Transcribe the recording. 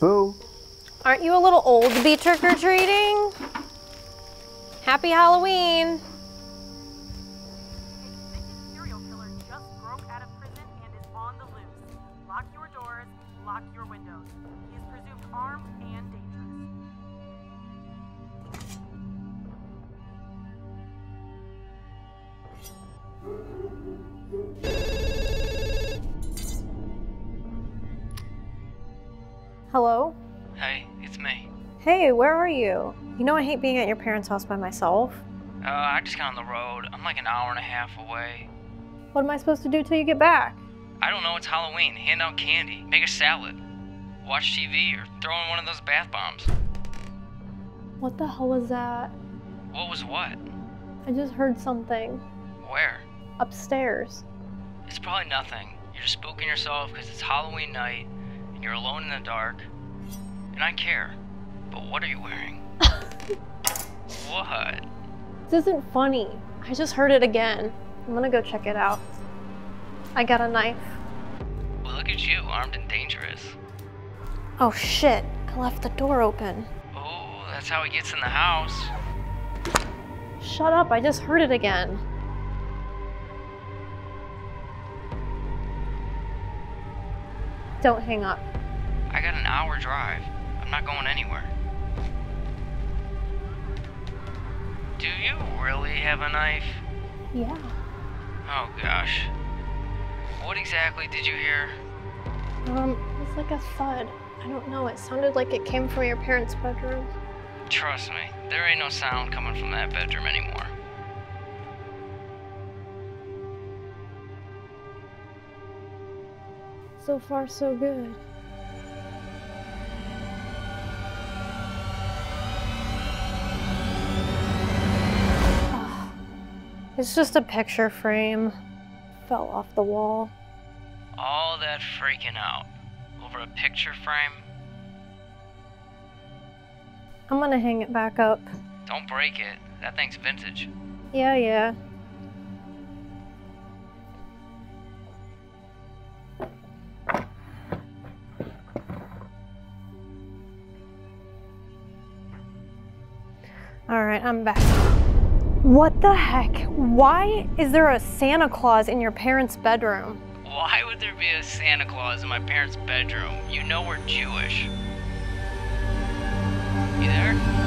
Boo. Aren't you a little old to be trick or treating? Happy Halloween. serial killer Hello? Hey, it's me. Hey, where are you? You know I hate being at your parents' house by myself. Uh, I just got on the road. I'm like an hour and a half away. What am I supposed to do till you get back? I don't know, it's Halloween. Hand out candy, make a salad, watch TV, or throw in one of those bath bombs. What the hell was that? What was what? I just heard something. Where? Upstairs. It's probably nothing. You're just spooking yourself because it's Halloween night and you're alone in the dark. And I care. But what are you wearing? what? This isn't funny. I just heard it again. I'm gonna go check it out. I got a knife. Well, look at you, armed and dangerous. Oh shit, I left the door open. Oh, that's how he gets in the house. Shut up, I just heard it again. Don't hang up. I got an hour drive. I'm not going anywhere. Do you really have a knife? Yeah. Oh gosh. What exactly did you hear? Um, it's like a thud. I don't know, it sounded like it came from your parents' bedroom. Trust me, there ain't no sound coming from that bedroom anymore. So far, so good. Ah, It's just a picture frame. Fell off the wall. All that freaking out over a picture frame? I'm gonna hang it back up. Don't break it. That thing's vintage. Yeah, yeah. All right, I'm back. What the heck? Why is there a Santa Claus in your parents' bedroom? Why would there be a Santa Claus in my parents' bedroom? You know we're Jewish. You there?